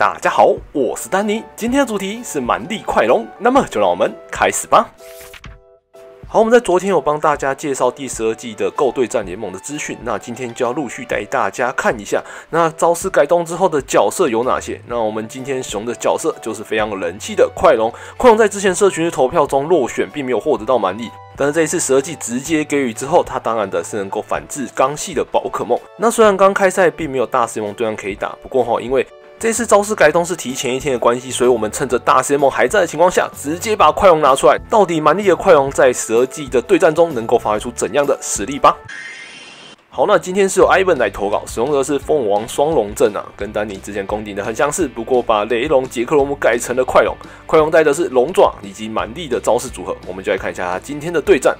大家好，我是丹尼，今天的主题是蛮力快龙，那么就让我们开始吧。好，我们在昨天有帮大家介绍第十二季的构对战联盟的资讯，那今天就要陆续带大家看一下，那招式改动之后的角色有哪些。那我们今天使用的角色就是非常人气的快龙，快龙在之前社群的投票中落选，并没有获得到蛮力，但是这一次十二季直接给予之后，它当然的是能够反制刚系的宝可梦。那虽然刚开赛并没有大师梦对战可以打，不过哈，因为这次招式改动是提前一天的关系，所以我们趁着大师梦还在的情况下，直接把快龙拿出来。到底蛮力的快龙在十二季的对战中能够发挥出怎样的实力吧？好，那今天是由 Ivan 来投稿，使用的是凤凰双龙阵啊，跟丹尼之前攻顶的很相似，不过把雷龙杰克罗姆改成了快龙，快龙带的是龙爪以及蛮力的招式组合，我们就来看一下他今天的对战。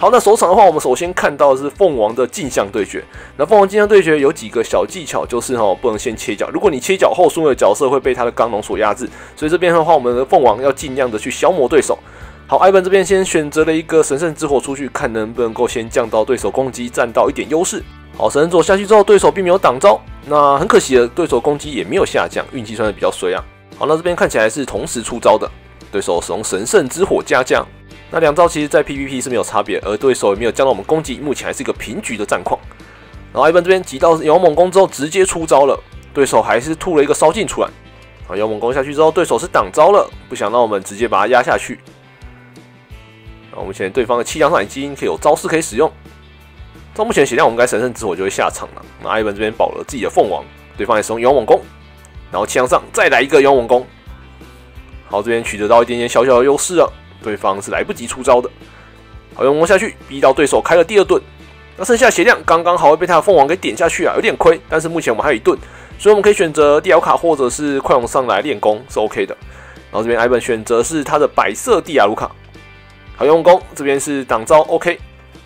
好，那首场的话，我们首先看到的是凤凰的镜像对决。那凤凰镜像对决有几个小技巧，就是哈不能先切角，如果你切角后，输的角色会被他的钢龙所压制。所以这边的话，我们的凤凰要尽量的去消磨对手。好，艾文这边先选择了一个神圣之火出去，看能不能够先降到对手攻击，占到一点优势。好，神圣之火下去之后，对手并没有挡招，那很可惜的，对手攻击也没有下降，运气算是比较衰啊。好，那这边看起来是同时出招的，对手使用神圣之火加降。那两招其实，在 PVP 是没有差别，而对手也没有降到我们攻击，目前还是一个平局的战况。然后艾文这边挤到勇猛攻之后，直接出招了，对手还是吐了一个烧劲出来。好，勇猛攻下去之后，对手是挡招了，不想让我们直接把它压下去。那目前对方的气量上已经可以有招式可以使用。照目前血量，我们该神圣之火就会下场了。那艾文这边保了自己的凤凰，对方也使用勇猛攻，然后气量上再来一个勇猛攻。好，这边取得到一点点小小的优势了。对方是来不及出招的，好用摸下去，逼到对手开了第二盾。那剩下血量刚刚好会被他的凤凰给点下去啊，有点亏。但是目前我们还有一盾，所以我们可以选择地摇卡或者是快龙上来练功是 OK 的。然后这边艾本选择是他的白色地亚卢卡，好用功，这边是挡招 OK。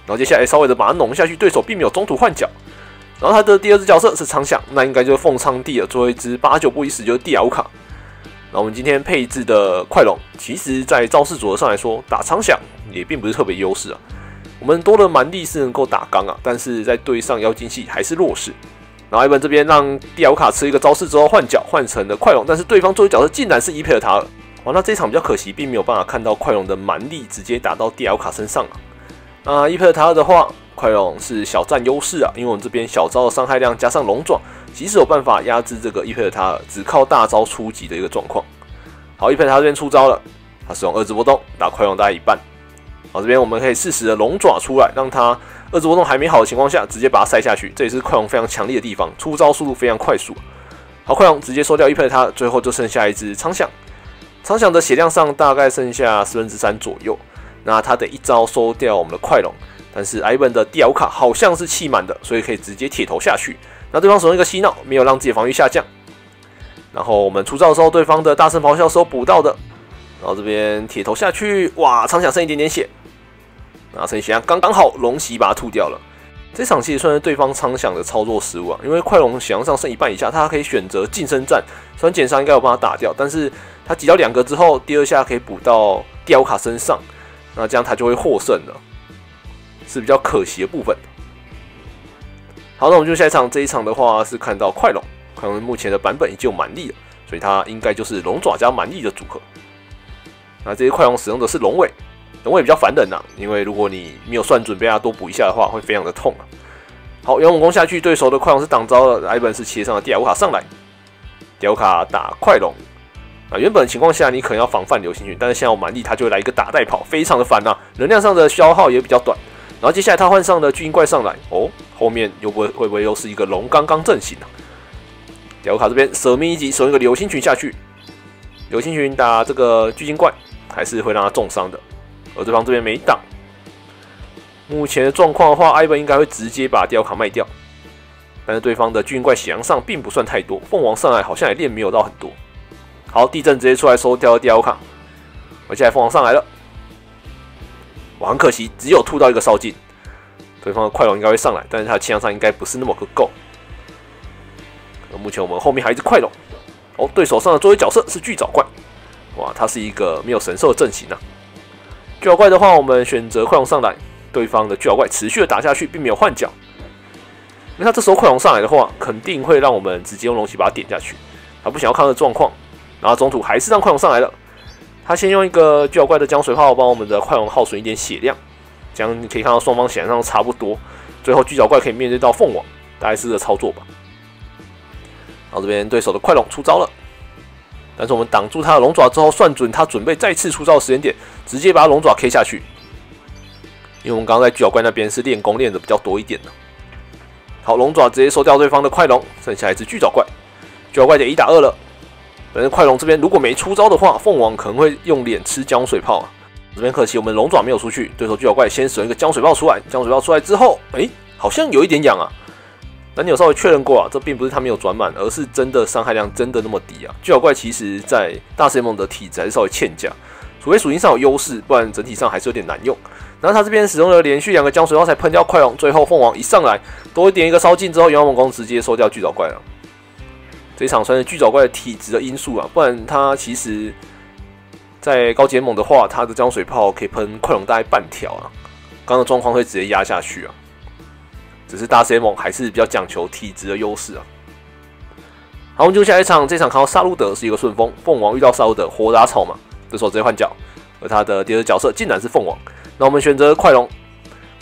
然后接下来稍微的把它弄下去，对手并没有中途换角。然后他的第二只角色是苍响，那应该就是凤苍地了。最后一只八九不离十就是地亚卢卡。那我们今天配置的快龙，其实在招式组合上来说，打长响也并不是特别优势啊。我们多了蛮力是能够打刚啊，但是在对上妖精系还是弱势。然后艾文这边让蒂亚卡吃一个招式之后换角换成了快龙，但是对方作为角色竟然是伊佩尔塔尔。哇，那这一场比较可惜，并没有办法看到快龙的蛮力直接打到蒂亚卡身上啊。那伊佩尔塔尔的话，快龙是小占优势啊，因为我们这边小招的伤害量加上龙爪。即使有办法压制这个伊佩尔塔尔，只靠大招初级的一个状况。好，伊佩尔塔这边出招了，他使用二指波动打快龙大概一半。好，这边我们可以适时的龙爪出来，让他二指波动还没好的情况下，直接把它塞下去。这也是快龙非常强力的地方，出招速度非常快速。好，快龙直接收掉伊佩尔塔，最后就剩下一只苍响。苍响的血量上大概剩下四分之三左右，那他得一招收掉我们的快龙。但是艾文的迪奥卡好像是气满的，所以可以直接铁头下去。那对方使用一个嬉闹，没有让自己防御下降。然后我们出招的时候，对方的大声咆哮时候补到的。然后这边铁头下去，哇，苍响剩一点点血。那剩血量刚刚好，龙袭把它吐掉了。这场其实算是对方苍响的操作失误啊，因为快龙血量上剩一半以下，他可以选择近身战，虽然减伤应该有办法打掉，但是他挤到两个之后，第二下可以补到迪奥卡身上，那这样他就会获胜了，是比较可惜的部分。好，那我们就下一场。这一场的话是看到快龙，快龙目前的版本已经有蛮力了，所以它应该就是龙爪加蛮力的组合。那这些快龙使用的是龙尾，龙尾比较烦人呐，因为如果你没有算准备它多补一下的话，会非常的痛啊。好，勇猛攻下去，对手的快龙是挡招了，艾本是切上了第二卡上来，第二卡打快龙。啊，原本情况下你可能要防范流星群，但是现在有蛮力，他就会来一个打带跑，非常的烦呐，能量上的消耗也比较短。然后接下来他换上了巨鹰怪上来，哦。后面又不会会不会又是一个龙刚刚阵型啊？屌卡这边舍命一击，守一个流星群下去，流星群打这个巨鲸怪还是会让他重伤的。而对方这边没挡，目前的状况的话，艾文应该会直接把吊卡卖掉。但是对方的巨鹰怪血量上并不算太多，凤凰上来好像也练没有到很多。好，地震直接出来收掉吊卡，而且凤凰上来了，哇，很可惜，只有吐到一个烧尽。对方的快龙应该会上来，但是他的气量上应该不是那么个够。目前我们后面还是快龙。哦，对手上的作为角色是巨爪怪。哇，他是一个没有神兽的阵型啊。巨爪怪的话，我们选择快龙上来，对方的巨爪怪持续的打下去，并没有换角。那他这时候快龙上来的话，肯定会让我们直接用龙骑把它点下去。他不想要看的状况，然后中途还是让快龙上来了。他先用一个巨咬怪的江水炮帮我们的快龙耗损一点血量，这样你可以看到双方显然上差不多。最后巨角怪可以面对到凤凰，大概是这操作吧。然后这边对手的快龙出招了，但是我们挡住他的龙爪之后，算准他准备再次出招的时间点，直接把龙爪 K 下去。因为我们刚刚在巨角怪那边是练功练的比较多一点的。好，龙爪直接收掉对方的快龙，剩下一只巨角怪，巨角怪点一打二了。反正快龙这边如果没出招的话，凤凰可能会用脸吃江水炮啊。这边可惜我们龙爪没有出去，对手巨角怪先使用一个江水炮出来，江水炮出来之后，哎，好像有一点痒啊。但你有稍微确认过啊，这并不是他没有转满，而是真的伤害量真的那么低啊。巨角怪其实在大神梦的体质还是稍微欠佳，除非属性上有优势，不然整体上还是有点难用。然后他这边使用了连续两个江水炮才喷掉快龙，最后凤凰一上来多一点一个烧尽之后，元王猛攻直接收掉巨角怪了。这一场算是巨角怪的体质的因素啊，不然他其实，在高阶猛的话，他的江水炮可以喷快龙大概半条啊，刚刚状况会直接压下去啊。只是大 C 猛还是比较讲求体质的优势啊。好，我们就下一场，这场看到萨路德是一个顺风，凤凰遇到萨路德火打草嘛，这时候直接换角，而他的第二角色竟然是凤凰。那我们选择快龙，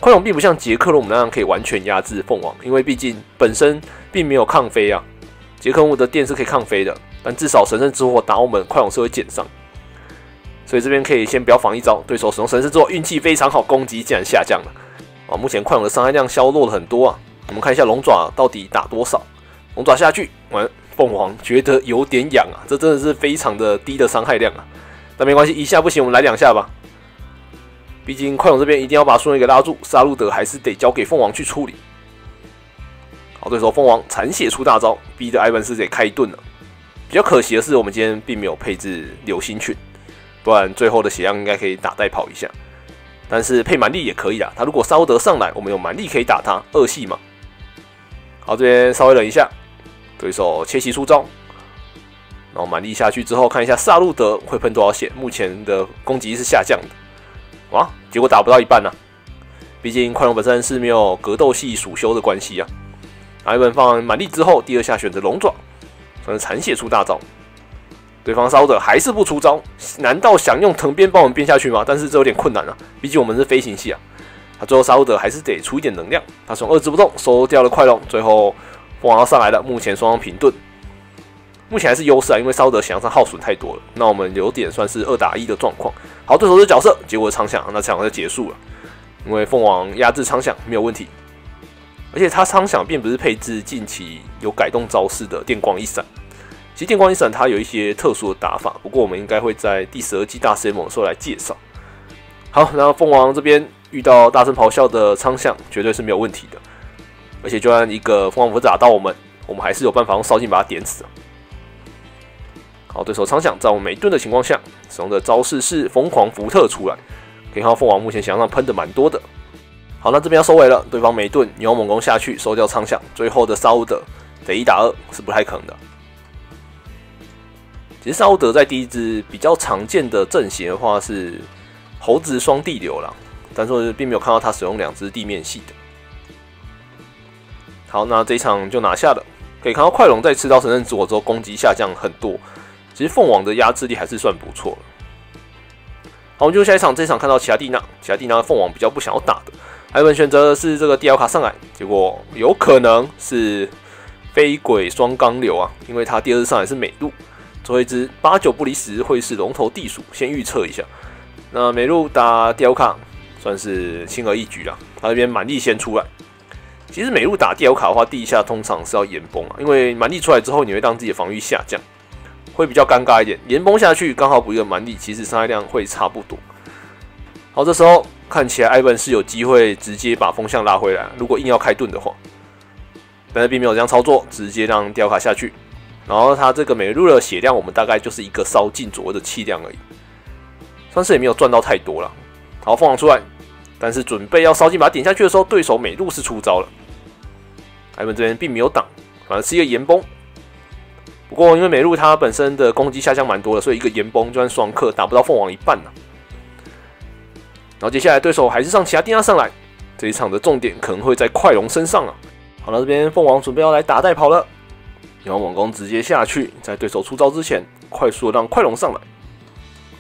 快龙并不像杰克鲁姆那样可以完全压制凤凰，因为毕竟本身并没有抗飞啊。杰克鲁姆的电是可以抗飞的，但至少神圣之火打我们快龙是会减伤，所以这边可以先不要防一招。对手使用神圣之后，运气非常好，攻击竟然下降了啊！目前快龙的伤害量削弱了很多啊。我们看一下龙爪到底打多少，龙爪下去，完凤凰觉得有点痒啊，这真的是非常的低的伤害量啊。但没关系，一下不行，我们来两下吧。毕竟快龙这边一定要把树人给拉住，杀戮德还是得交给凤凰去处理。好，对手凤凰残血出大招，逼得埃文斯得开一顿了。比较可惜的是，我们今天并没有配置流星群，不然最后的血量应该可以打带跑一下。但是配蛮力也可以啊，他如果沙德上来，我们有蛮力可以打他二系嘛。好，这边稍微忍一下，对手切息出招，然后蛮力下去之后，看一下萨路德会喷多少血。目前的攻击是下降的。哇，结果打不到一半呢。毕竟快龙本身是没有格斗系属修的关系啊。艾文放满力之后，第二下选择龙爪，算是残血出大招。对方烧的还是不出招，难道想用藤鞭帮我们鞭下去吗？但是这有点困难啊，毕竟我们是飞行系啊。他最后烧的还是得出一点能量，他从二之不动收掉了快龙，最后凤凰要上来了。目前双方平盾，目前还是优势啊，因为烧的想上耗损太多了。那我们有点算是二打一的状况。好，对手是角色，结果苍响，那场就结束了，因为凤凰压制苍响没有问题。而且他苍响并不是配置近期有改动招式的电光一闪，其实电光一闪它有一些特殊的打法，不过我们应该会在第十二季大神猛的时候来介绍。好，然后凤凰这边遇到大声咆哮的苍响，绝对是没有问题的。而且就算一个凤凰符打到我们，我们还是有办法用烧金把它点死。好，对手苍响在我们没盾的情况下，使用的招式是疯狂福特出来，可以看到凤凰目前想上喷的蛮多的。好，那这边要收尾了。对方没盾，你用猛攻下去收掉苍响，最后的沙乌德得一打二是不太可能的。其实沙乌德在第一支比较常见的阵型的话是猴子双地流了，但是并没有看到他使用两只地面系的。好，那这一场就拿下了。可以看到快龙在吃到神圣之火之后攻击下降很多，其实凤凰的压制力还是算不错好，我们就下一场，这一场看到奇亚蒂娜，奇亚蒂娜凤凰比较不想要打的。艾文选择的是这个 D L 卡上来，结果有可能是飞鬼双钢流啊，因为他第二次上来是美露，最后一只八九不离十会是龙头地鼠，先预测一下。那美露打 D L 卡算是轻而易举啦，他这边满力先出来。其实美露打 D L 卡的话，地下通常是要岩崩啊，因为满力出来之后，你会让自己的防御下降，会比较尴尬一点。岩崩下去刚好补一个满力，其实伤害量会差不多。好，这时候。看起来艾文是有机会直接把风向拉回来，如果硬要开盾的话，但是并没有这样操作，直接让雕卡下去。然后他这个美露的血量，我们大概就是一个烧尽左右的气量而已，算是也没有赚到太多了。好，凤凰出来，但是准备要烧尽把它点下去的时候，对手美露是出招了。艾文这边并没有挡，反而是一个岩崩。不过因为美露它本身的攻击下降蛮多的，所以一个岩崩就算双克打不到凤凰一半呢。然后接下来对手还是上其他电压上来，这一场的重点可能会在快龙身上啊。好了，这边凤凰准备要来打带跑了，然后猛攻直接下去，在对手出招之前，快速让快龙上来。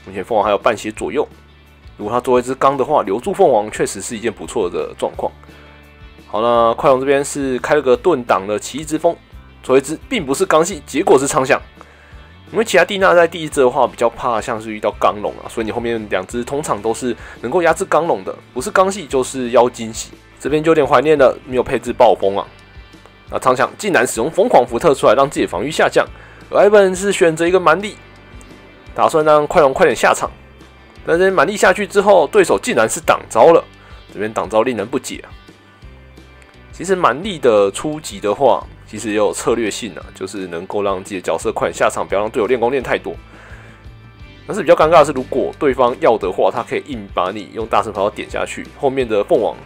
目前凤凰还有半血左右，如果他作为一只钢的话，留住凤凰确实是一件不错的状况。好了，快龙这边是开了个盾挡的奇异之风，作为一只并不是钢系，结果是苍响。因为其他蒂娜在第一只的话比较怕像是遇到钢龙啊，所以你后面两只通常都是能够压制钢龙的，不是钢系就是妖精系。这边就有点怀念了，没有配置暴风啊。那苍响竟然使用疯狂福特出来让自己的防御下降，而艾本是选择一个蛮力，打算让快龙快点下场。但是蛮力下去之后，对手竟然是挡招了，这边挡招令人不解啊。其实蛮力的初级的话。其实也有策略性啊，就是能够让自己的角色快点下场，不要让队友练功练太多。但是比较尴尬的是，如果对方要的话，他可以硬把你用大神炮点下去。后面的凤凰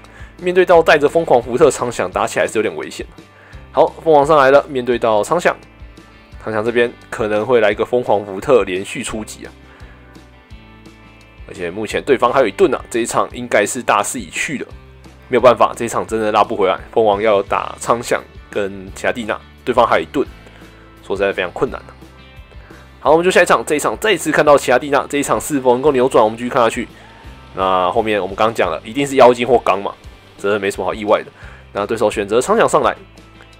面对到带着疯狂福特苍响打起来是有点危险的。好，凤凰上来了，面对到苍响，苍响这边可能会来一个疯狂福特连续出击啊！而且目前对方还有一盾啊，这一场应该是大势已去了，没有办法，这一场真的拉不回来。凤凰要打苍响。跟其他蒂娜，对方还有一盾，说实在非常困难的。好，我们就下一场，这一场再次看到其他蒂娜，这一场是否能够扭转？我们继续看下去。那后面我们刚讲了，一定是妖精或钢嘛，这没什么好意外的。那对手选择苍响上来，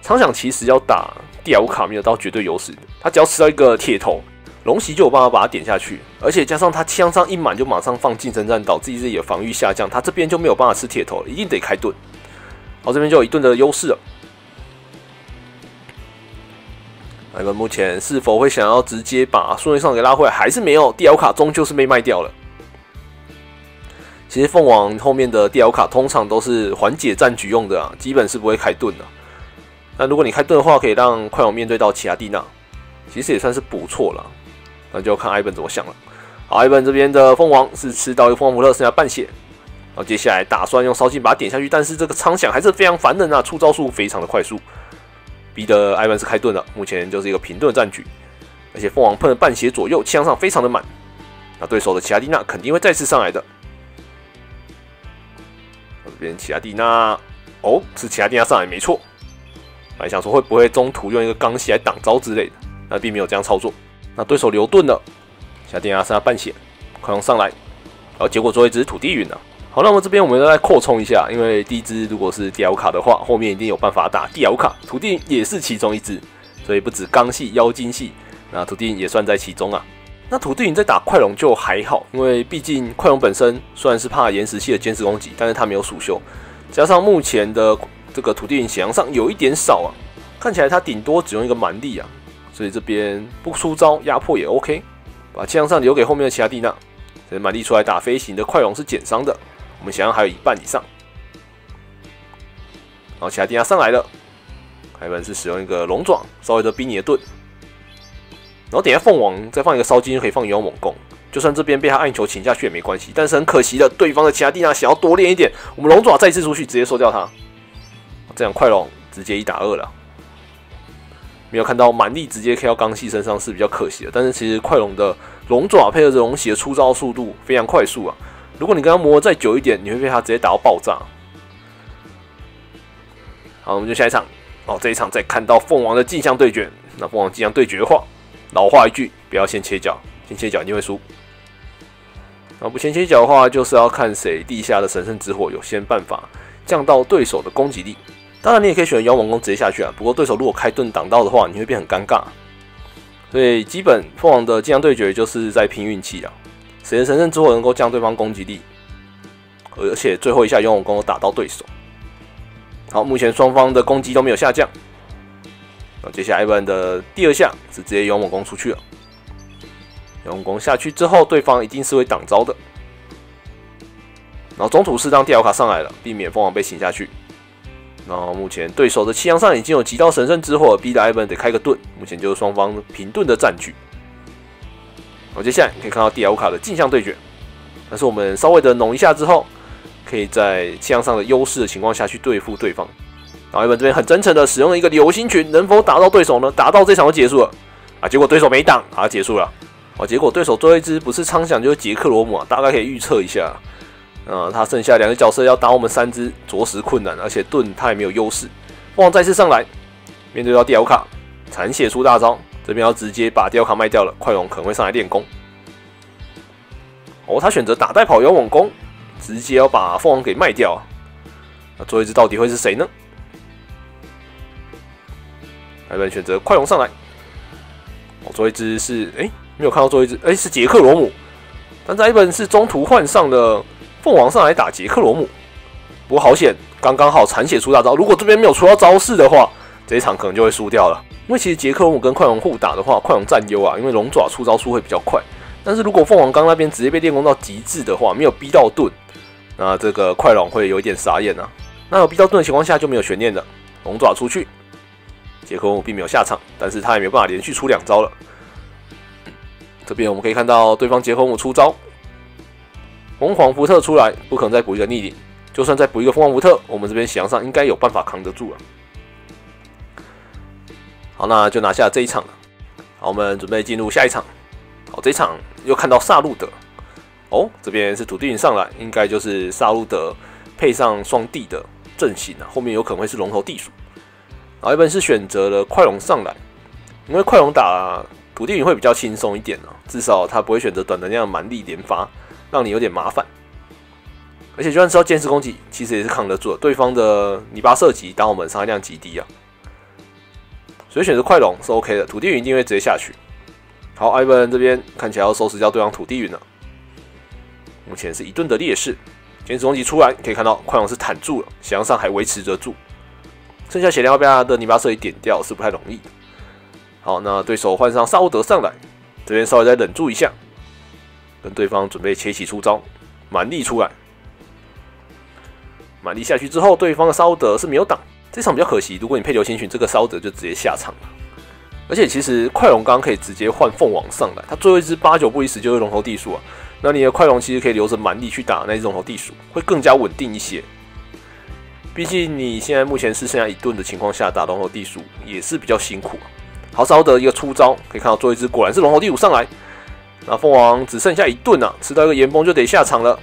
苍响其实要打第二卡没有到绝对优势的，他只要吃到一个铁头，龙袭就有办法把它点下去，而且加上他枪伤一满就马上放近身战，导致自己的防御下降，他这边就没有办法吃铁头了，一定得开盾。好，这边就有一盾的优势了。那个目前是否会想要直接把顺位上给拉回来，还是没有？D L 卡终究是被卖掉了。其实凤凰后面的 D L 卡通常都是缓解战局用的啊，基本是不会开盾的。那如果你开盾的话，可以让快龙面对到其他蒂娜，其实也算是不错了。那就看艾本怎么想了。好，艾本这边的凤凰是吃到一个凤凰福特，剩下半血。然后接下来打算用烧金把它点下去，但是这个苍响还是非常烦人啊，出招速非常的快速。逼得艾文是开盾了，目前就是一个平盾战局，而且凤凰碰了半血左右，枪上非常的满，那对手的奇亚蒂娜肯定会再次上来的。这边奇亚蒂娜，哦，是奇亚蒂娜上来没错，本来想说会不会中途用一个钢系来挡招之类的，那并没有这样操作。那对手留盾了，奇亚蒂娜剩下半血，快龙上来，然后结果做一只土地云了。好，那么这边我们再扩充一下，因为第一只如果是迪奥卡的话，后面一定有办法打迪奥卡。土地也是其中一只，所以不止钢系、妖精系，那土地也算在其中啊。那土地云在打快龙就还好，因为毕竟快龙本身虽然是怕岩石系的坚持攻击，但是它没有属修，加上目前的这个土地云血量上有一点少啊，看起来他顶多只用一个蛮力啊，所以这边不出招压迫也 OK，把气量上留给后面的其他蒂娜，所以蛮力出来打飞行的快龙是减伤的。我们想要还有一半以上，然后其他地娜上来了，凯本是使用一个龙爪，稍微的逼你的盾，然后等下凤凰再放一个烧金就可以放勇猛攻，就算这边被他暗球请下去也没关系，但是很可惜的，对方的其他地娜想要多练一点，我们龙爪再次出去直接收掉他，这样快龙直接一打二了，没有看到蛮力直接 K 到钢系身上是比较可惜的，但是其实快龙的龙爪配合着龙血的出招速度非常快速啊。如果你跟他磨再久一点，你会被他直接打到爆炸。好，我们就下一场。哦，这一场再看到凤凰的镜像对决。那凤凰镜像对决的话，老话一句，不要先切角，先切角你会输。那不先切角的话，就是要看谁地下的神圣之火有先办法降到对手的攻击力。当然，你也可以选择妖猛攻直接下去啊。不过对手如果开盾挡到的话，你会变很尴尬。所以基本凤凰的镜像对决就是在拼运气啊。谁的神圣之火能够降对方攻击力，而且最后一下勇猛攻打到对手。好，目前双方的攻击都没有下降。那接下来 Evan 的第二下是直接勇猛攻出去了。勇猛攻下去之后，对方一定是会挡招的。然后中途是让第二卡上来了，避免凤凰被醒下去。然后目前对手的气象上已经有几道神圣之火，逼得 Evan 得开个盾。目前就是双方平盾的战局。好接下来可以看到 D L 卡的镜像对决，但是我们稍微的浓一下之后，可以在气象上的优势的情况下去对付对方。然后一本这边很真诚的使用了一个流星群，能否打到对手呢？打到这场就结束了啊！结果对手没挡，啊，结束了。哦，结果对手最后一只不是苍响就是杰克罗姆啊，大概可以预测一下。呃，他剩下两个角色要打我们三只，着实困难，而且盾他也没有优势。凤凰再次上来，面对到第二卡，残血出大招，这边要直接把雕卡卖掉了，快龙可能会上来练功。哦，他选择打带跑勇猛攻，直接要把凤凰给卖掉啊！那最后一只到底会是谁呢？艾文选择快龙上来。哦，最后一只是哎，没有看到最后一只，哎，是杰克罗姆。但这一本是中途换上了凤凰上来打杰克罗姆，不过好险，刚刚好残血出大招。如果这边没有出到招式的话，这一场可能就会输掉了。因为其实杰克罗姆跟快龙互打的话，快龙占优啊，因为龙爪出招速会比较快。但是如果凤凰刚那边直接被电攻到极致的话，没有逼到盾，那这个快龙会有一点傻眼啊。那有逼到盾的情况下就没有悬念了，龙爪出去，杰克罗姆并没有下场，但是他也没办法连续出两招了。这边我们可以看到对方杰克罗姆出招，凤凰福特出来，不可能再补一个逆顶，就算再补一个凤凰福特，我们这边翔上应该有办法扛得住了。好，那就拿下这一场了。好，我们准备进入下一场。好，这一场又看到萨路德，哦，这边是土地云上来，应该就是萨路德配上双地的阵型啊，后面有可能会是龙头地鼠。然后一本是选择了快龙上来，因为快龙打土地云会比较轻松一点啊，至少他不会选择短能量蛮力连发，让你有点麻烦。而且就算知道剑士攻击，其实也是扛得住的，对方的泥巴射击打我们伤害量极低啊，所以选择快龙是 OK 的，土地云一定会直接下去。好，艾文这边看起来要收拾掉对方土地云了。目前是一顿的劣势。剑士攻击出来，可以看到快龙是坦住了，血量上还维持着住。剩下血量要被他的泥巴射一点掉是不太容易。好，那对手换上萨乌德上来，这边稍微再忍住一下，跟对方准备切起出招，蛮力出来。蛮力下去之后，对方的烧德是没有挡，这场比较可惜。如果你配流星群，这个烧德就直接下场了。而且其实快龙刚刚可以直接换凤凰上来，他最后一只八九不离十就是龙头地鼠啊。那你的快龙其实可以留着蛮力去打那只龙头地鼠，会更加稳定一些。毕竟你现在目前是剩下一盾的情况下打龙头地鼠也是比较辛苦。好，稍的一个出招，可以看到最后一只果然是龙头地鼠上来。那凤凰只剩下一盾啊，吃到一个岩崩就得下场了。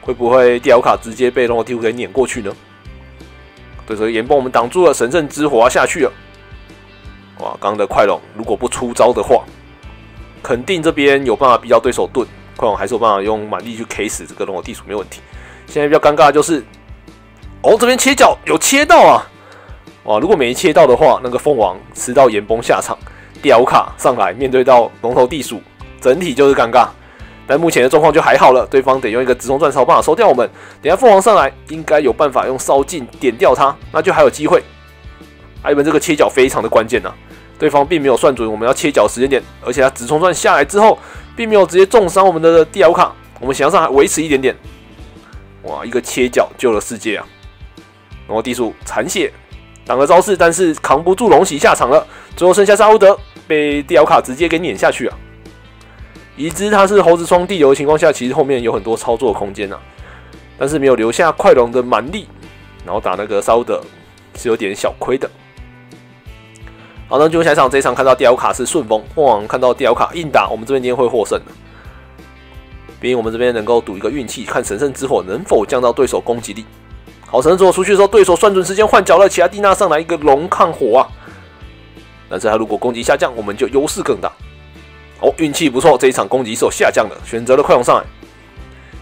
会不会第二卡直接被龙头地鼠给碾过去呢？对，这个岩崩我们挡住了，神圣之火下去了。哇，刚刚的快龙如果不出招的话，肯定这边有办法逼到对手盾。快龙还是有办法用满力去 K 死这个龙的地鼠，没问题。现在比较尴尬的就是，哦，这边切角有切到啊！哇，如果没切到的话，那个凤凰吃到岩崩下场，雕卡上来面对到龙头地鼠，整体就是尴尬。但目前的状况就还好了，对方得用一个直冲钻烧办法收掉我们。等下凤凰上来，应该有办法用烧尽点掉它，那就还有机会。艾文这个切角非常的关键呐。对方并没有算准我们要切角时间点，而且他直冲钻下来之后，并没有直接重伤我们的地奥卡，我们想要上还维持一点点。哇，一个切角救了世界啊！然后地鼠残血挡了招式，但是扛不住龙喜下场了。最后剩下沙乌德被地奥卡直接给碾下去啊！已知他是猴子双地流的情况下，其实后面有很多操作空间呐，但是没有留下快龙的蛮力，然后打那个沙乌德是有点小亏的。好，那就下一场，这一场看到第二卡是顺风，凤凰看到第二卡硬打，我们这边今天会获胜的。毕竟我们这边能够赌一个运气，看神圣之火能否降到对手攻击力。好，神圣之火出去的时候，对手算准时间换角了，其他蒂娜上来一个龙抗火啊。但是他如果攻击下降，我们就优势更大。哦，运气不错，这一场攻击是有下降的，选择了快龙上来，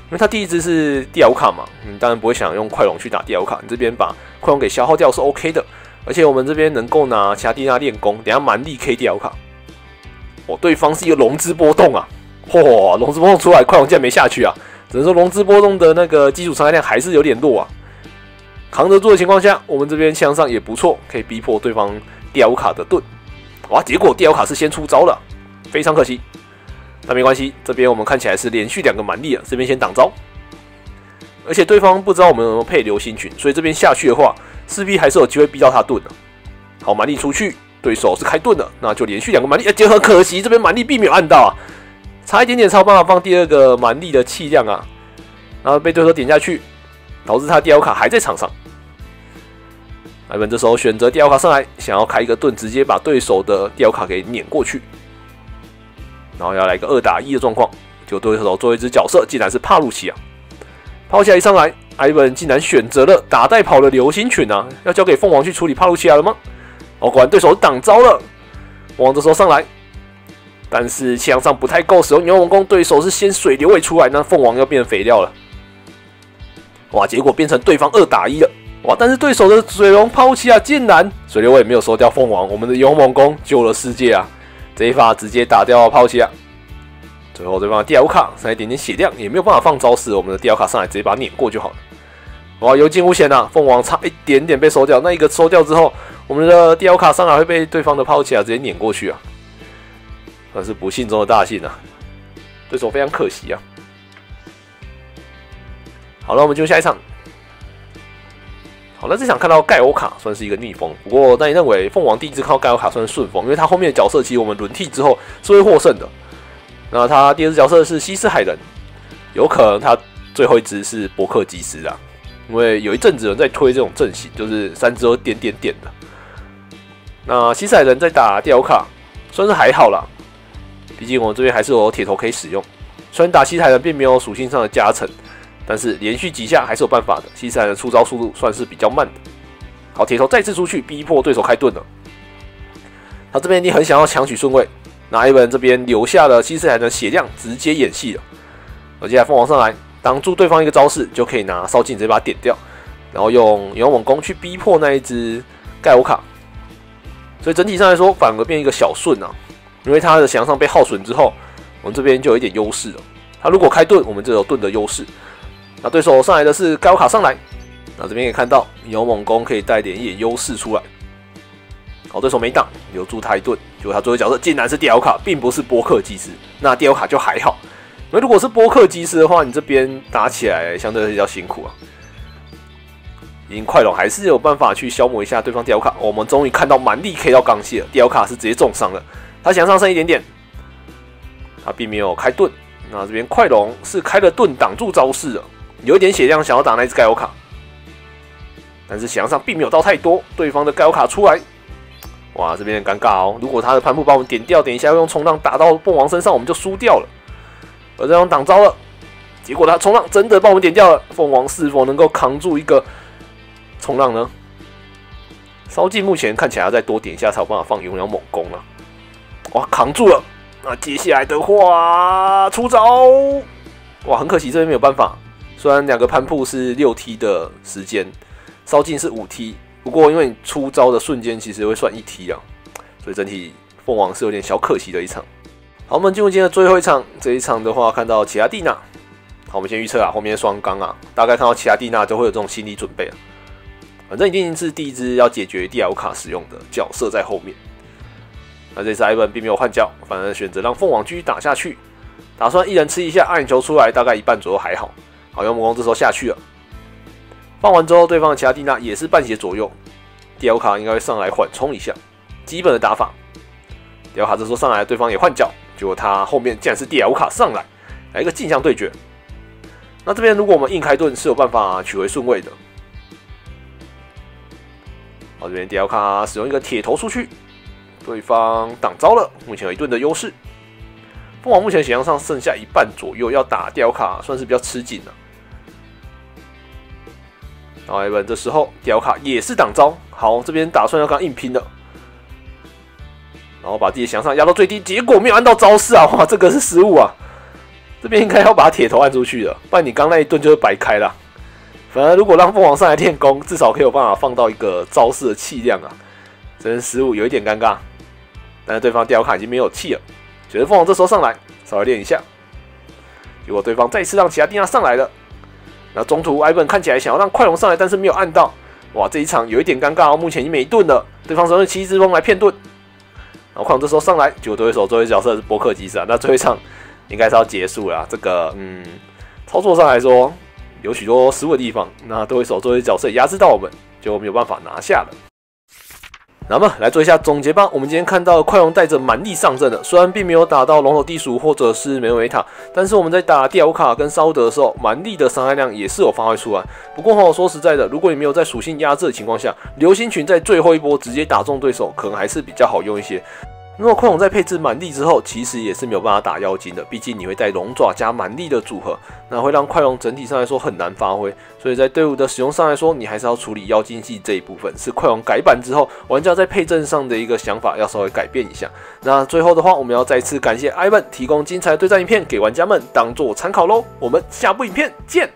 因为他第一只是第二卡嘛，你当然不会想用快龙去打第二卡，你这边把快龙给消耗掉是 OK 的。而且我们这边能够拿其他地娜练功，等下蛮力 K D L 卡。哦，对方是一个龙之波动啊！嚯，龙之波动出来，快龙竟然没下去啊！只能说龙之波动的那个基础伤害量还是有点弱啊。扛得住的情况下，我们这边枪上也不错，可以逼迫对方 D L 卡的盾。哇，结果 D L 卡是先出招了，非常可惜。那没关系，这边我们看起来是连续两个蛮力啊，这边先挡招。而且对方不知道我们有没有配流星群，所以这边下去的话。势必还是有机会逼到他盾的。好，蛮力出去，对手是开盾的，那就连续两个蛮力，结合可惜这边蛮力并没有按到啊，差一点点才有办法放第二个蛮力的气量啊，然后被对手点下去，导致他第二卡还在场上。艾文这时候选择第二卡上来，想要开一个盾，直接把对手的第二卡给碾过去，然后要来一个二打一的状况，就对手做一只角色，竟然是帕路奇啊，帕路奇一上来。艾文竟然选择了打带跑的流星群啊！要交给凤凰去处理帕路奇亚了吗？哦，果然对手挡招了。凤凰这时候上来，但是气量上不太够，使用牛王弓，对手是先水流位出来，那凤凰要变肥料了。哇，结果变成对方二打一了。哇，但是对手的水龙抛弃啊，竟然水流位没有收掉凤凰，我们的勇猛弓救了世界啊！这一发直接打掉抛弃啊。最后对方的第二卡剩一点点血量，也没有办法放招式，我们的第二卡上来直接把它碾过就好了。哇，有惊无险呐！凤凰差一点点被收掉，那一个收掉之后，我们的第二卡上来会被对方的抛弃啊直接碾过去啊，那是不幸中的大幸啊！对手非常可惜啊。好了，我们进入下一场。好，那这场看到盖欧卡算是一个逆风，不过那你认为凤凰第一次看到盖欧卡算是顺风，因为他后面的角色其实我们轮替之后是会获胜的。那他第二只角色是西斯海人，有可能他最后一只是伯克基斯啊，因为有一阵子人在推这种阵型，就是三只都点点点的。那西斯海人在打迪奥卡算是还好啦，毕竟我们这边还是有铁头可以使用，虽然打西斯海人并没有属性上的加成。但是连续几下还是有办法的。西斯海的出招速度算是比较慢的。好，铁头再次出去逼迫对手开盾了。他这边你很想要抢取顺位，那一本这边留下了西斯海的血量，直接演戏了。而接下来凤凰上来挡住对方一个招式，就可以拿烧镜直接把它点掉，然后用勇猛弓去逼迫那一只盖欧卡。所以整体上来说，反而变一个小顺啊，因为他的血量上被耗损之后，我们这边就有一点优势了。他如果开盾，我们就有盾的优势。那对手上来的是盖欧卡上来，那这边可以看到有猛攻可以带点一点优势出来。好，对手没挡，留住他一盾。结果他作为角色竟然是迪奥卡，并不是波克基斯。那迪奥卡就还好，因为如果是波克基斯的话，你这边打起来相对比较辛苦啊。已经快龙还是有办法去消磨一下对方迪奥卡。我们终于看到蛮力 K 到钢系了，迪奥卡是直接重伤了，他想上升一点点，他并没有开盾。那这边快龙是开了盾挡住招式的。有一点血量，想要打那只盖欧卡，但是血量上并没有到太多。对方的盖欧卡出来，哇，这边很尴尬哦。如果他的攀布把我们点掉，等一下要用冲浪打到凤凰身上，我们就输掉了。而这样挡招了，结果他冲浪真的把我们点掉了。凤凰是否能够扛住一个冲浪呢？烧记目前看起来要再多点一下才有办法放永鸟猛攻了。哇，扛住了。那接下来的话出招，哇，很可惜这边没有办法。虽然两个攀瀑是六 T 的时间，烧尽是五 T，不过因为你出招的瞬间其实会算一 T 啊，所以整体凤凰是有点小可惜的一场。好，我们进入今天的最后一场，这一场的话看到奇亚蒂娜，好，我们先预测啊，后面双刚啊，大概看到奇亚蒂娜都会有这种心理准备啊，反正一定是第一支要解决 DL 卡使用的角色在后面。那这次艾文并没有换角，反而选择让凤凰继续打下去，打算一人吃一下暗影球出来，大概一半左右还好。好，勇猛弓这时候下去了，放完之后，对方的其他蒂娜也是半血左右，迪奥卡应该会上来缓冲一下，基本的打法。迪奥卡这时候上来，对方也换脚，结果他后面竟然是迪奥卡上来，来一个镜像对决。那这边如果我们硬开盾是有办法取回顺位的。好，这边迪奥卡使用一个铁头出去，对方挡招了，目前有一盾的优势。凤凰目前血量上剩下一半左右，要打迪奥卡算是比较吃紧了。然后艾文这时候，迪奥卡也是挡招，好，这边打算要跟他硬拼的，然后把自己翔上压到最低，结果没有按到招式啊！哇，这个是失误啊！这边应该要把铁头按出去的，不然你刚那一顿就是白开了。反而如果让凤凰上来练功，至少可以有办法放到一个招式的气量啊！真是失误，有一点尴尬。但是对方迪奥卡已经没有气了，觉得凤凰这时候上来稍微练一下，结果对方再次让其他蒂娜上来了。那中途艾本看起来想要让快龙上来，但是没有按到。哇，这一场有一点尴尬哦。目前已经没盾了，对方使用七之风来骗盾。然后快龙这时候上来，结果对手作为角色是波克基斯啊。那最后一场应该是要结束了。这个嗯，操作上来说有许多失误的地方。那对手作为角色压制到我们，就没有办法拿下了。那么来做一下总结吧。我们今天看到快龙带着蛮力上阵的，虽然并没有打到龙头地鼠或者是梅维塔，但是我们在打蒂奥卡跟烧德的时候，蛮力的伤害量也是有发挥出来。不过哈，说实在的，如果你没有在属性压制的情况下，流星群在最后一波直接打中对手，可能还是比较好用一些。那么快龙在配置蛮力之后，其实也是没有办法打妖精的，毕竟你会带龙爪加蛮力的组合，那会让快龙整体上来说很难发挥。所以在队伍的使用上来说，你还是要处理妖精系这一部分，是快龙改版之后玩家在配阵上的一个想法要稍微改变一下。那最后的话，我们要再次感谢 Ivan 提供精彩的对战影片给玩家们当做参考喽。我们下部影片见。